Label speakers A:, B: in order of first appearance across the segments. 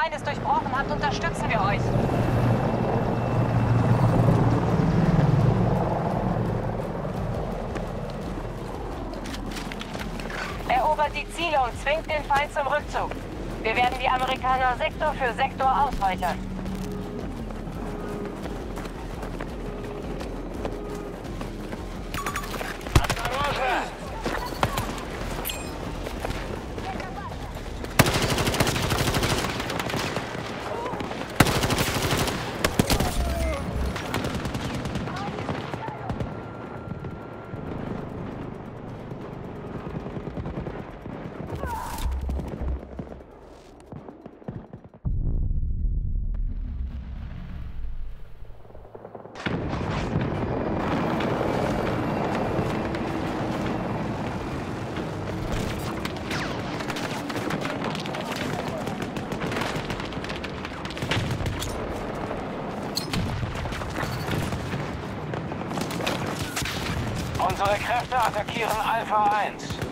A: Feindes durchbrochen habt, unterstützen wir euch. Erobert die Ziele und zwingt den Feind zum Rückzug. Wir werden die Amerikaner Sektor für Sektor ausräuchern.
B: Kräfte attackieren Alpha 1.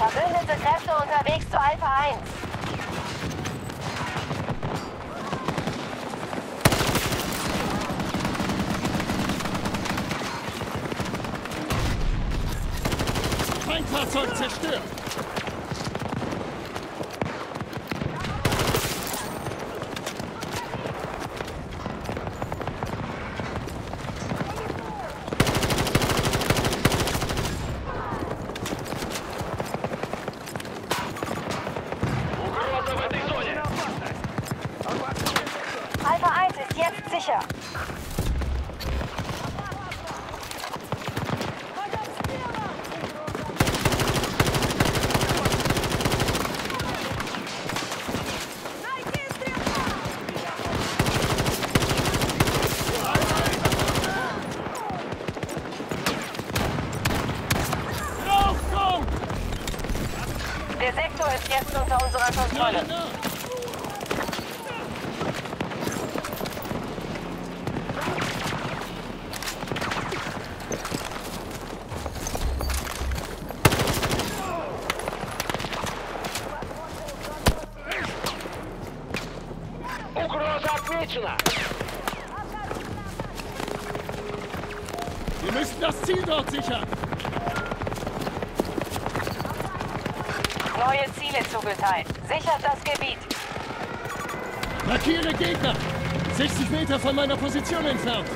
A: Verbündete Kräfte unterwegs zu Alpha 1.
C: Feindfahrzeug zerstört.
A: Alpha 1 ist jetzt sicher.
C: Aufkommen!
A: Der Sektor ist jetzt unter unserer Kontrolle.
B: Угроза отмечена!
C: Wir müssen das Ziel dort sichern.
A: Neue Ziele zugeteilt. Sichert das Gebiet.
C: Markiere Gegner. 60 Meter von meiner Position entfernt.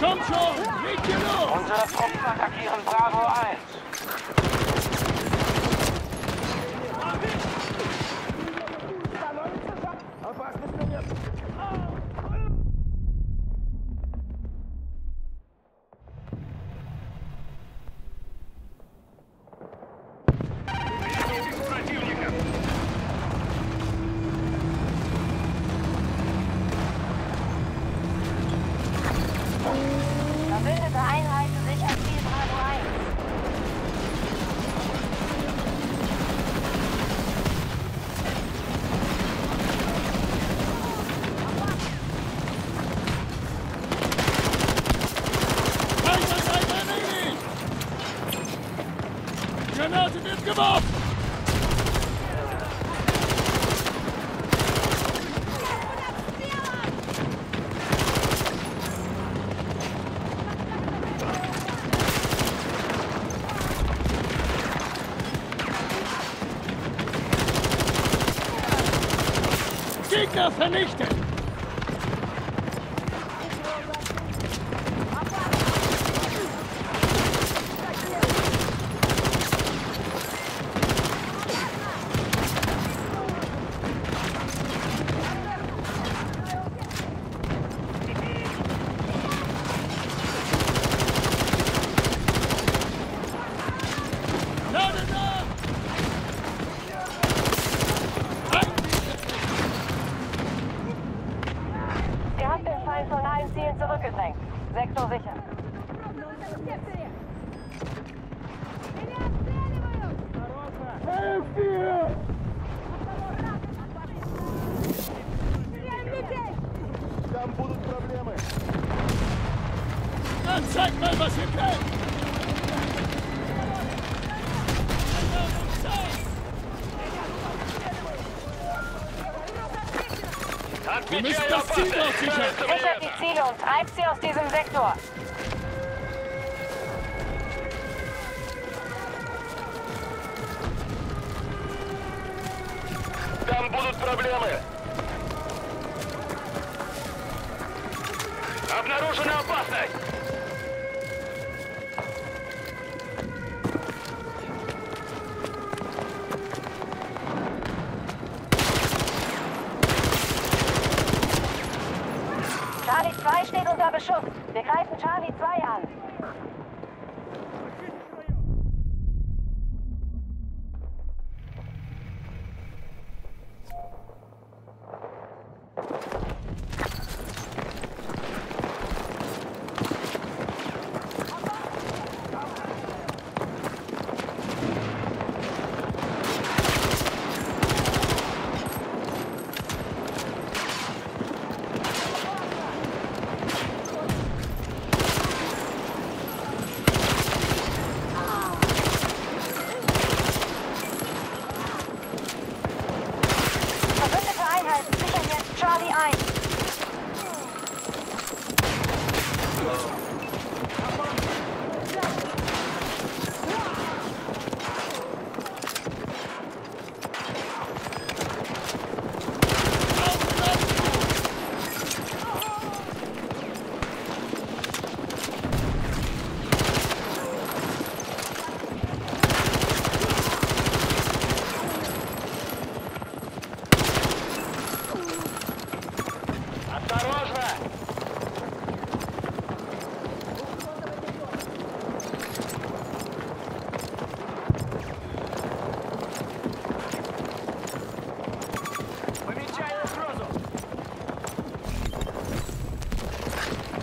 C: Kommt schon! Leg hier los!
B: Unsere Truppen attackieren Bravo 1.
A: Verbündete
C: vernichtet! Wir müssen das Ziel sichern!
A: Sichert die Ziele und treibt sie aus diesem Sektor.
B: Там будут проблемы. Обнаружена опасность.
A: Beschuss. Wir greifen Charlie 2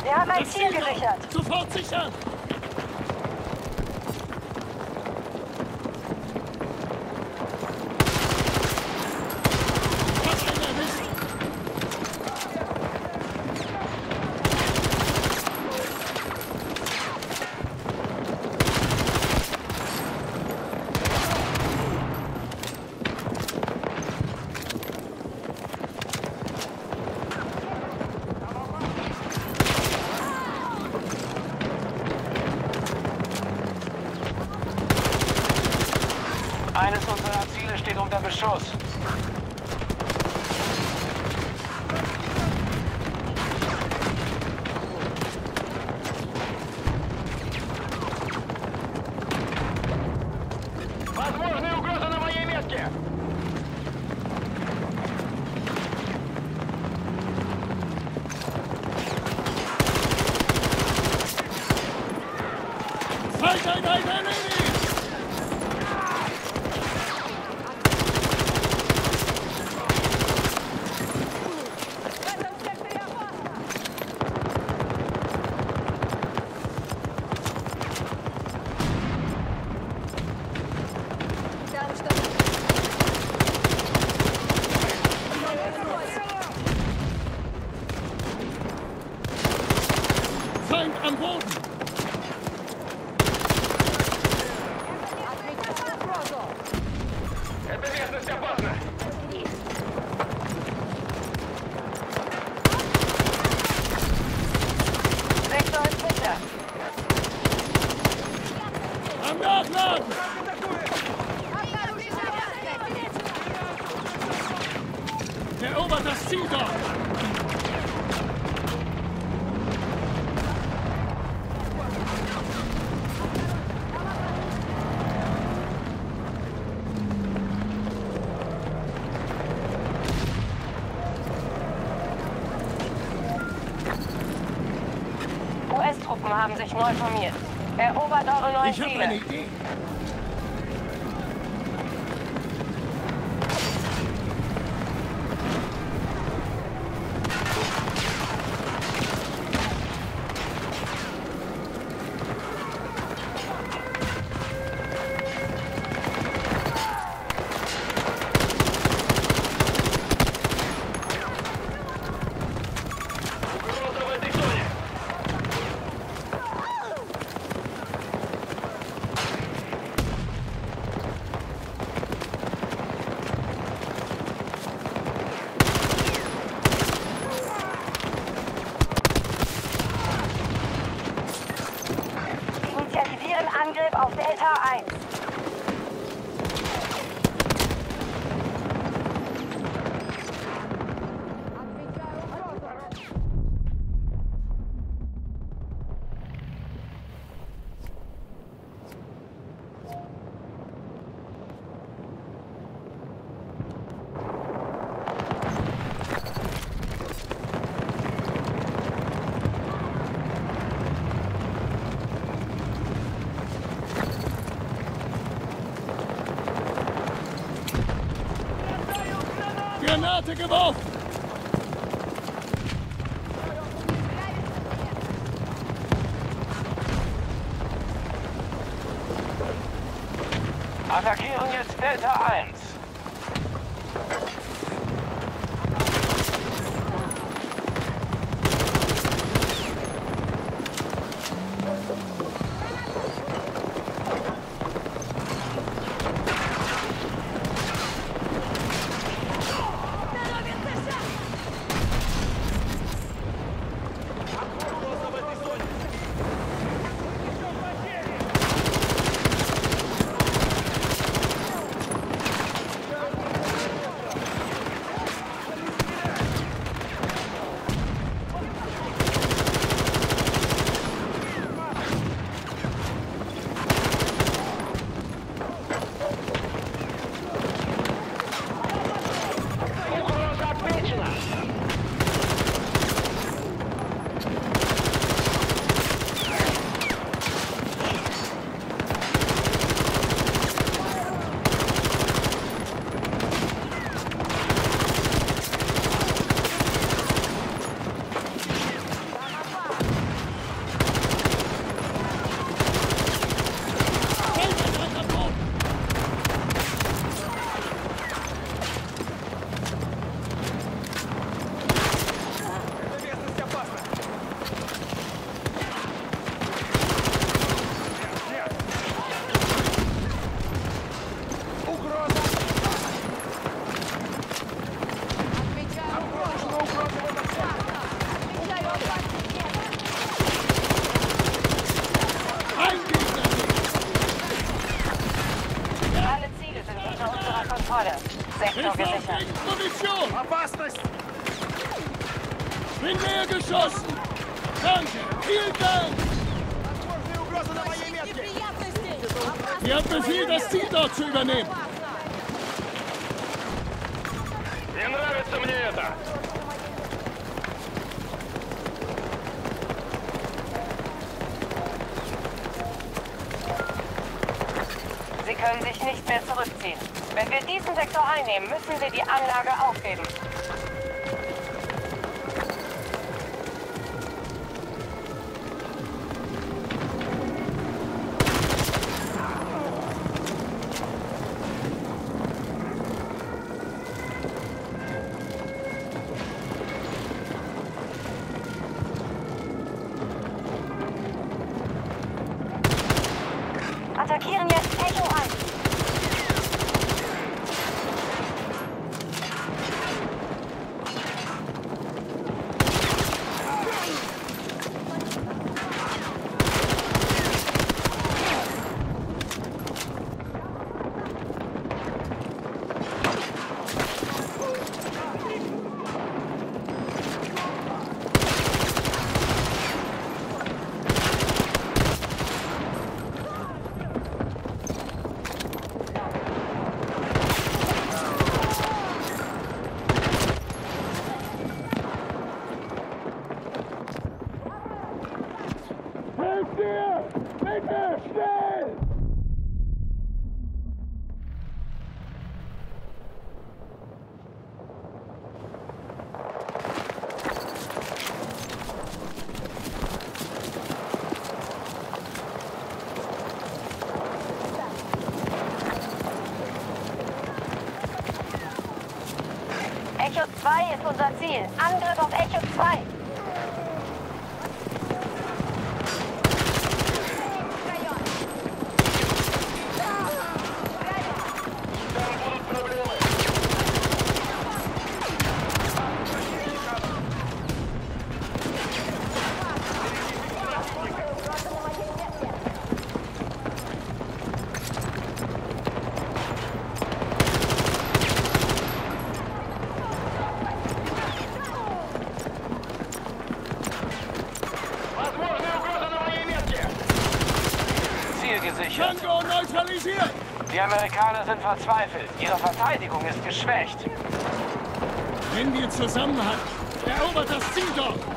A: Wir haben ein Ziel gesichert.
C: Sofort sichern! Was ein Erwisch!
B: Eines unserer Ziele steht
C: Feind
A: haben sich neu formiert. Erobert eure neuen
C: Ich habe
A: Ziele.
C: eine Idee.
A: Initialisieren Angriff auf Delta 1.
C: Granate geworfen.
B: Attackieren jetzt Delta 1.
A: Sektor
C: Hilfe auf
A: gesichert.
C: gegen Position.
D: Опасность!
C: Bin näher geschossen. Danke. Vielen Dank.
D: Возможная угроза на моей метке!
C: Ihr habt Befehl, das Ziel dort zu übernehmen.
B: Не нравится мне это.
A: Sie können sich nicht mehr zurückziehen. Wenn wir diesen Sektor einnehmen, müssen wir die Anlage aufgeben.
B: verzweifelt. Ihre Verteidigung ist geschwächt.
C: Wenn wir zusammenhalten, erobert das Ziel
D: doch!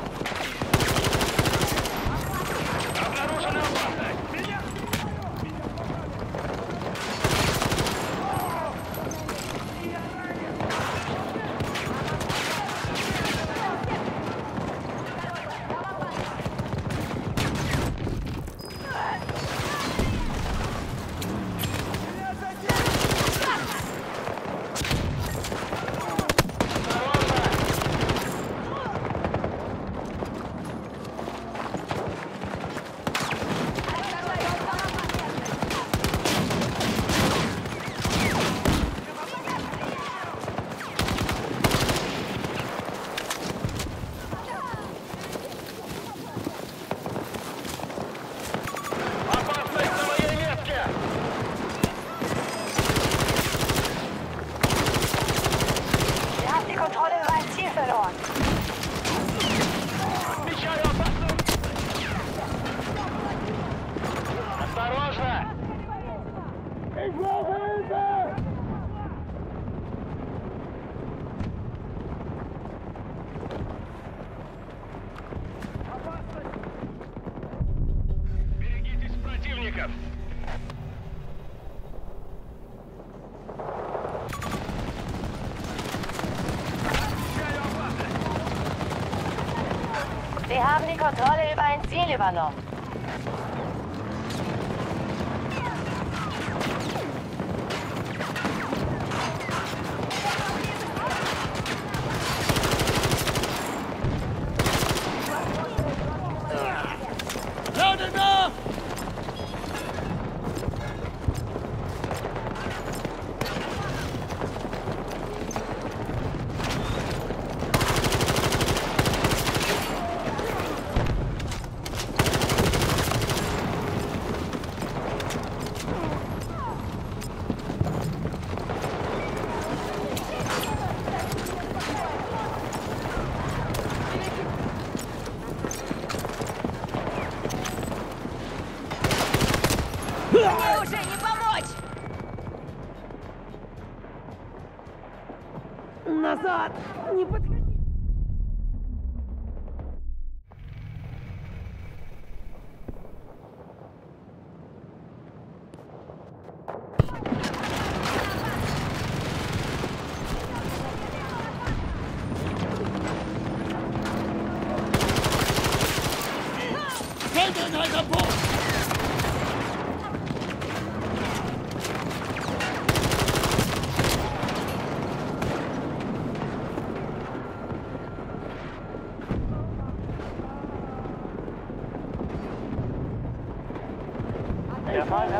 A: Sie haben die Kontrolle über ein Ziel übernommen.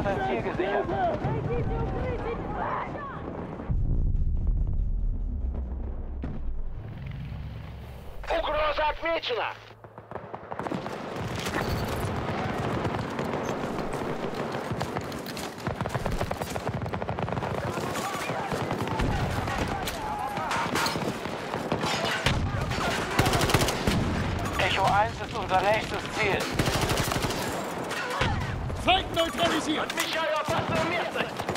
C: antigas
B: em Feind neutralisiert! Und Michael, was vermehrt sich!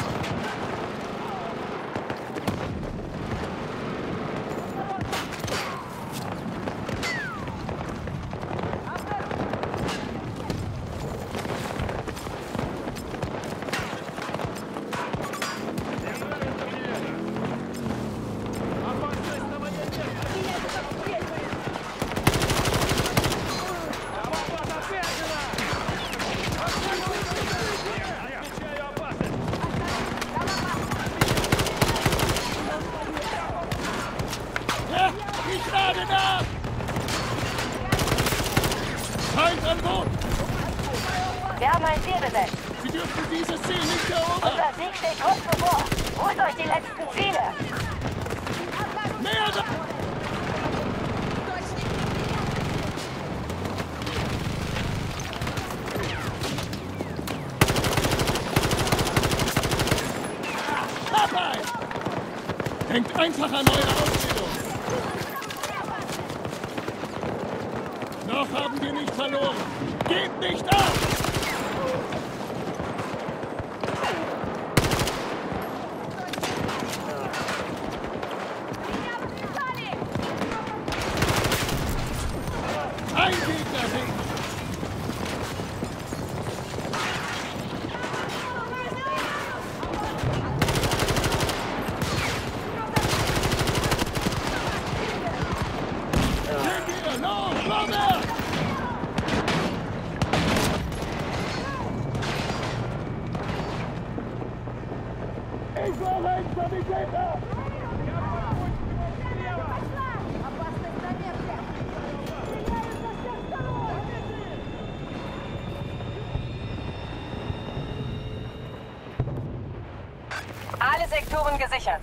C: Feind an Bord!
A: Wir haben ein Ziel besetzt.
C: Sie dürfen dieses Ziel nicht erobern!
A: Unser Sieg steht kurz bevor. Holt euch die letzten Ziele.
C: Mehr da! Denkt einfach an eure Ausbildung! Haben wir nicht verloren! Gebt nicht auf!
A: sicher.